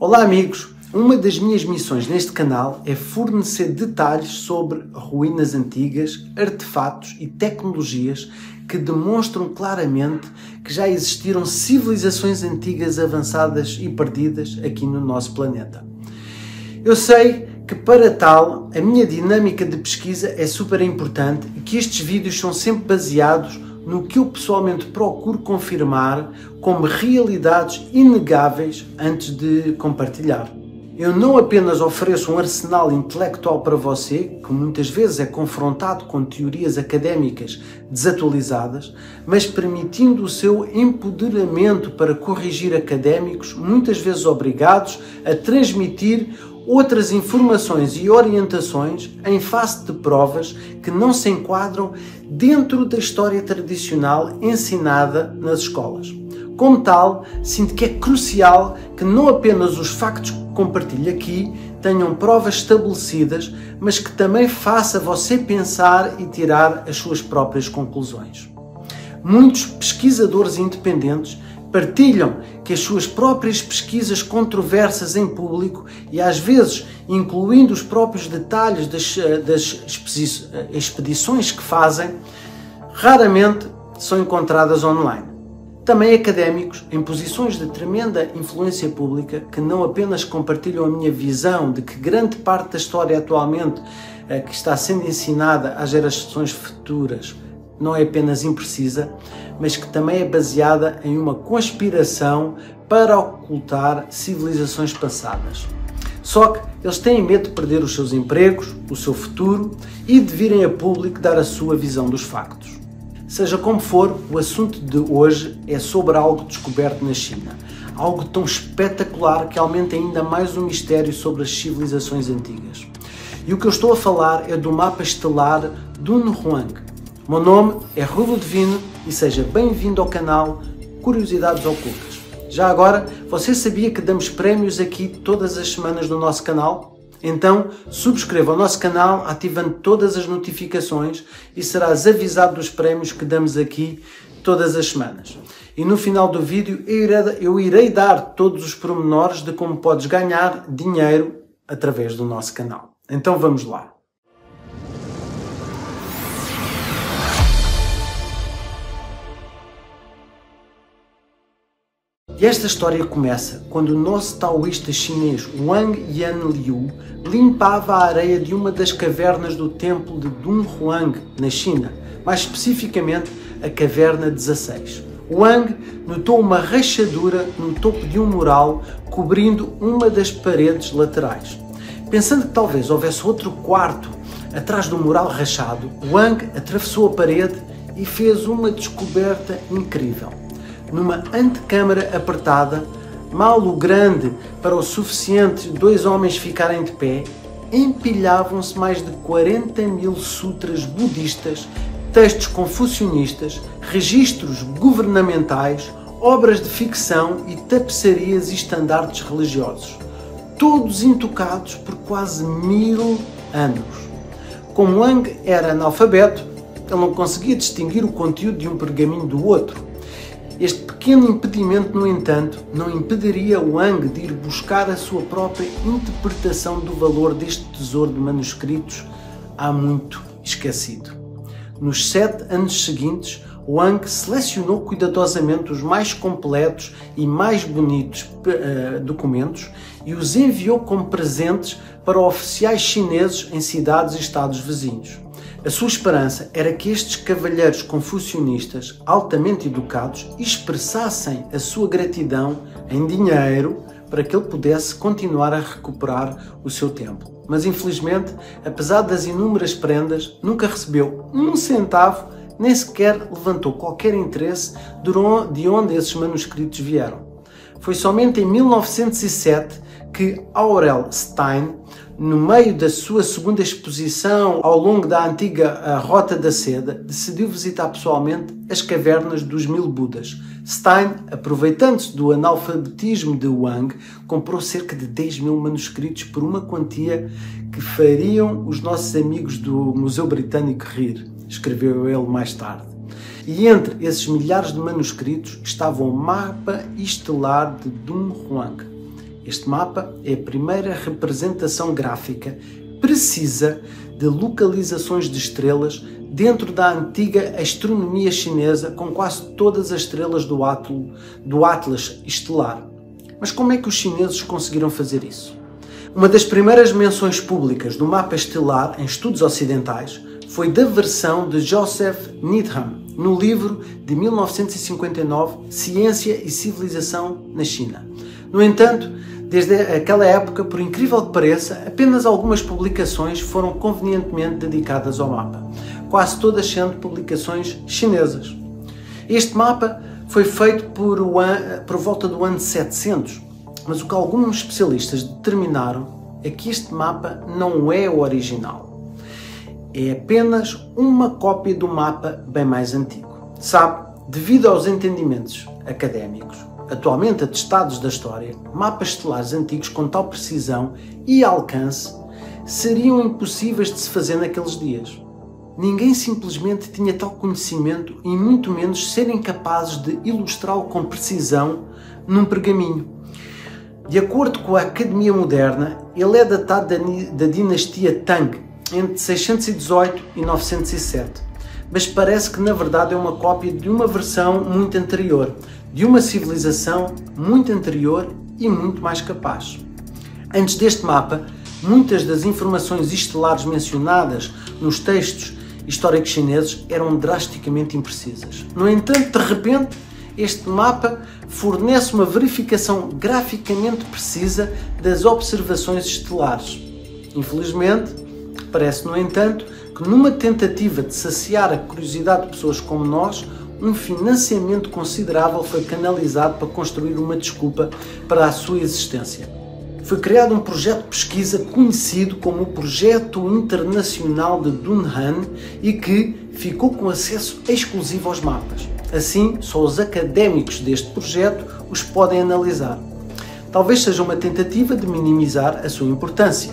Olá amigos! Uma das minhas missões neste canal é fornecer detalhes sobre ruínas antigas, artefatos e tecnologias que demonstram claramente que já existiram civilizações antigas avançadas e perdidas aqui no nosso planeta. Eu sei que para tal a minha dinâmica de pesquisa é super importante e que estes vídeos são sempre baseados no que eu pessoalmente procuro confirmar como realidades inegáveis antes de compartilhar. Eu não apenas ofereço um arsenal intelectual para você, que muitas vezes é confrontado com teorias académicas desatualizadas, mas permitindo o seu empoderamento para corrigir académicos, muitas vezes obrigados a transmitir outras informações e orientações em face de provas que não se enquadram dentro da história tradicional ensinada nas escolas. Como tal, sinto que é crucial que não apenas os factos que compartilho aqui tenham provas estabelecidas, mas que também faça você pensar e tirar as suas próprias conclusões. Muitos pesquisadores independentes partilham que as suas próprias pesquisas controversas em público e às vezes incluindo os próprios detalhes das, das expedições que fazem, raramente são encontradas online. Também académicos em posições de tremenda influência pública que não apenas compartilham a minha visão de que grande parte da história atualmente eh, que está sendo ensinada às gerações futuras não é apenas imprecisa, mas que também é baseada em uma conspiração para ocultar civilizações passadas. Só que eles têm medo de perder os seus empregos, o seu futuro e de virem a público dar a sua visão dos factos. Seja como for, o assunto de hoje é sobre algo descoberto na China. Algo tão espetacular que aumenta ainda mais o mistério sobre as civilizações antigas. E o que eu estou a falar é do mapa estelar Dunhuang, meu nome é Rulo Divino e seja bem-vindo ao canal Curiosidades Ocultas. Já agora, você sabia que damos prémios aqui todas as semanas no nosso canal? Então, subscreva o nosso canal ativando todas as notificações e serás avisado dos prémios que damos aqui todas as semanas. E no final do vídeo eu irei, eu irei dar todos os pormenores de como podes ganhar dinheiro através do nosso canal. Então vamos lá. E esta história começa quando o nosso taoísta chinês Wang Yanliu limpava a areia de uma das cavernas do templo de Dunhuang, na China, mais especificamente a caverna 16. Wang notou uma rachadura no topo de um mural cobrindo uma das paredes laterais. Pensando que talvez houvesse outro quarto atrás do mural rachado, Wang atravessou a parede e fez uma descoberta incrível numa antecâmara apertada, mal o grande para o suficiente dois homens ficarem de pé, empilhavam-se mais de 40 mil sutras budistas, textos confucionistas, registros governamentais, obras de ficção e tapeçarias e estandartes religiosos, todos intocados por quase mil anos. Como Wang era analfabeto, ele não conseguia distinguir o conteúdo de um pergaminho do outro pequeno impedimento, no entanto, não impediria Wang de ir buscar a sua própria interpretação do valor deste tesouro de manuscritos há muito esquecido. Nos sete anos seguintes, Wang selecionou cuidadosamente os mais completos e mais bonitos uh, documentos e os enviou como presentes para oficiais chineses em cidades e estados vizinhos. A sua esperança era que estes cavalheiros confucionistas, altamente educados, expressassem a sua gratidão em dinheiro para que ele pudesse continuar a recuperar o seu templo. Mas infelizmente, apesar das inúmeras prendas, nunca recebeu um centavo, nem sequer levantou qualquer interesse de onde esses manuscritos vieram. Foi somente em 1907 que Aurel Stein no meio da sua segunda exposição ao longo da antiga Rota da Seda, decidiu visitar pessoalmente as cavernas dos Mil Budas. Stein, aproveitando-se do analfabetismo de Wang, comprou cerca de 10 mil manuscritos por uma quantia que fariam os nossos amigos do Museu Britânico rir, escreveu ele mais tarde. E entre esses milhares de manuscritos estava o mapa estelar de Dunhuang Este mapa é a primeira representação gráfica precisa de localizações de estrelas dentro da antiga astronomia chinesa, com quase todas as estrelas do, átomo, do Atlas estelar. Mas como é que os chineses conseguiram fazer isso? Uma das primeiras menções públicas do mapa estelar em estudos ocidentais foi da versão de Joseph Needham no livro de 1959 Ciência e Civilização na China. No entanto, desde aquela época, por incrível que pareça, apenas algumas publicações foram convenientemente dedicadas ao mapa, quase todas sendo publicações chinesas. Este mapa foi feito por, por volta do ano 700, mas o que alguns especialistas determinaram é que este mapa não é o original. É apenas uma cópia do mapa bem mais antigo. Sabe, devido aos entendimentos académicos, atualmente atestados da história, mapas estelares antigos com tal precisão e alcance seriam impossíveis de se fazer naqueles dias. Ninguém simplesmente tinha tal conhecimento e muito menos serem capazes de ilustrá-lo com precisão num pergaminho. De acordo com a Academia Moderna, ele é datado da, da dinastia Tang, entre 618 e 907, mas parece que na verdade é uma cópia de uma versão muito anterior, de uma civilização muito anterior e muito mais capaz. Antes deste mapa, muitas das informações estelares mencionadas nos textos históricos chineses eram drasticamente imprecisas. No entanto, de repente, este mapa fornece uma verificação graficamente precisa das observações estelares. Infelizmente, parece, no entanto, que numa tentativa de saciar a curiosidade de pessoas como nós, um financiamento considerável foi canalizado para construir uma desculpa para a sua existência foi criado um projeto de pesquisa conhecido como o Projeto Internacional de Dunhan e que ficou com acesso exclusivo aos mapas. Assim, só os académicos deste projeto os podem analisar. Talvez seja uma tentativa de minimizar a sua importância.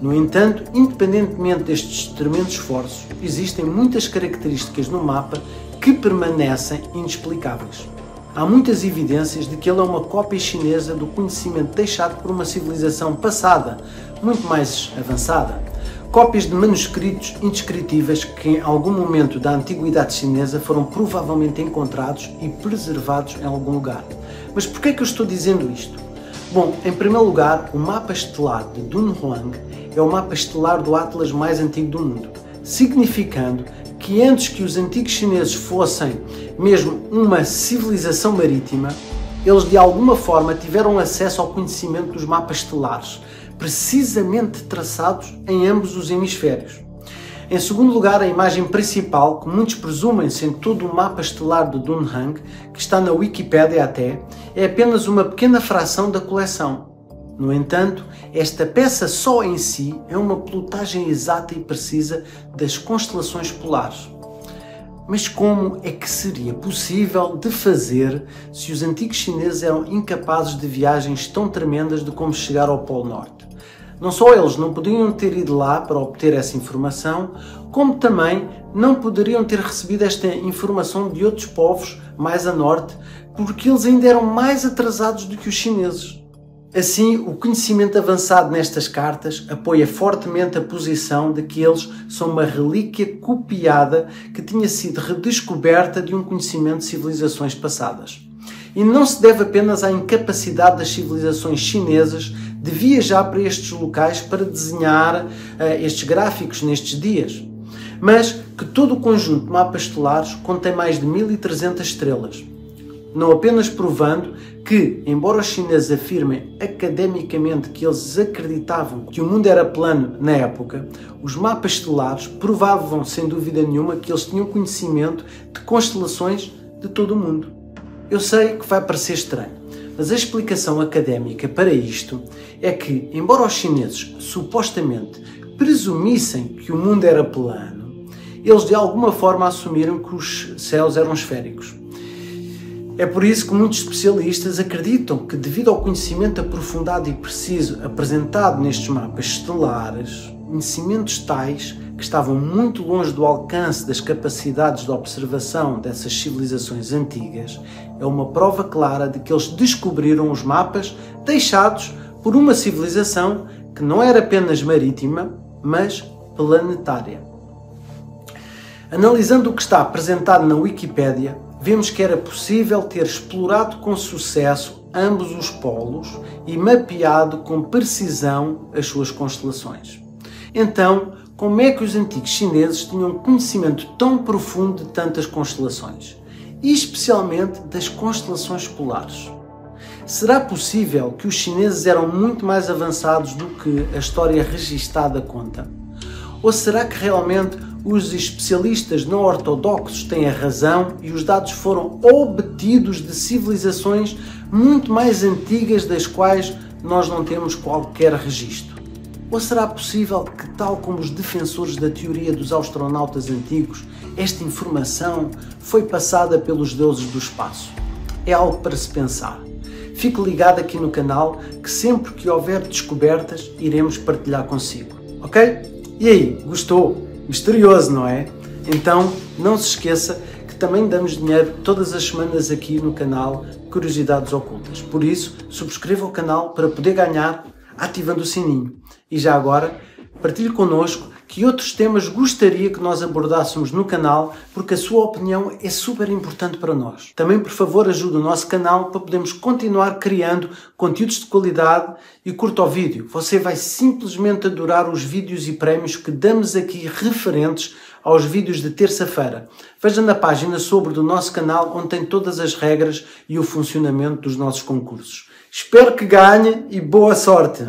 No entanto, independentemente destes tremendos esforços, existem muitas características no mapa que permanecem inexplicáveis. Há muitas evidências de que ele é uma cópia chinesa do conhecimento deixado por uma civilização passada, muito mais avançada. Cópias de manuscritos indescritíveis que em algum momento da antiguidade chinesa foram provavelmente encontrados e preservados em algum lugar. Mas por que é que eu estou dizendo isto? Bom, em primeiro lugar, o mapa estelar de Dunhuang é o mapa estelar do Atlas mais antigo do mundo, significando que antes que os antigos chineses fossem mesmo uma civilização marítima, eles de alguma forma tiveram acesso ao conhecimento dos mapas estelares, precisamente traçados em ambos os hemisférios. Em segundo lugar, a imagem principal, que muitos presumem ser todo o mapa estelar de Dunhuang, que está na Wikipédia até, é apenas uma pequena fração da coleção. No entanto, esta peça só em si é uma plotagem exata e precisa das constelações polares. Mas como é que seria possível de fazer se os antigos chineses eram incapazes de viagens tão tremendas de como chegar ao Polo Norte? Não só eles não poderiam ter ido lá para obter essa informação, como também não poderiam ter recebido esta informação de outros povos mais a norte, porque eles ainda eram mais atrasados do que os chineses. Assim, o conhecimento avançado nestas cartas apoia fortemente a posição de que eles são uma relíquia copiada que tinha sido redescoberta de um conhecimento de civilizações passadas. E não se deve apenas à incapacidade das civilizações chinesas de viajar para estes locais para desenhar uh, estes gráficos nestes dias, mas que todo o conjunto de mapas estelares contém mais de 1300 estrelas não apenas provando que, embora os chineses afirmem academicamente que eles acreditavam que o mundo era plano na época, os mapas estelares provavam sem dúvida nenhuma que eles tinham conhecimento de constelações de todo o mundo. Eu sei que vai parecer estranho, mas a explicação académica para isto é que, embora os chineses supostamente presumissem que o mundo era plano, eles de alguma forma assumiram que os céus eram esféricos. É por isso que muitos especialistas acreditam que, devido ao conhecimento aprofundado e preciso apresentado nestes mapas estelares, conhecimentos tais que estavam muito longe do alcance das capacidades de observação dessas civilizações antigas, é uma prova clara de que eles descobriram os mapas deixados por uma civilização que não era apenas marítima, mas planetária. Analisando o que está apresentado na Wikipédia, vemos que era possível ter explorado com sucesso ambos os polos e mapeado com precisão as suas constelações. Então, como é que os antigos chineses tinham conhecimento tão profundo de tantas constelações? E especialmente das constelações polares. Será possível que os chineses eram muito mais avançados do que a história registada conta? Ou será que realmente os especialistas não ortodoxos têm a razão e os dados foram obtidos de civilizações muito mais antigas das quais nós não temos qualquer registro? Ou será possível que, tal como os defensores da teoria dos astronautas antigos, esta informação foi passada pelos deuses do espaço? É algo para se pensar. Fique ligado aqui no canal que sempre que houver descobertas iremos partilhar consigo, ok? E aí, gostou? Misterioso, não é? Então não se esqueça que também damos dinheiro todas as semanas aqui no canal Curiosidades Ocultas. Por isso, subscreva o canal para poder ganhar ativando o sininho. E já agora, partilhe connosco que outros temas gostaria que nós abordássemos no canal, porque a sua opinião é super importante para nós. Também, por favor, ajude o nosso canal para podermos continuar criando conteúdos de qualidade e curta o vídeo. Você vai simplesmente adorar os vídeos e prémios que damos aqui referentes aos vídeos de terça-feira. Veja na página sobre do nosso canal onde tem todas as regras e o funcionamento dos nossos concursos. Espero que ganhe e boa sorte!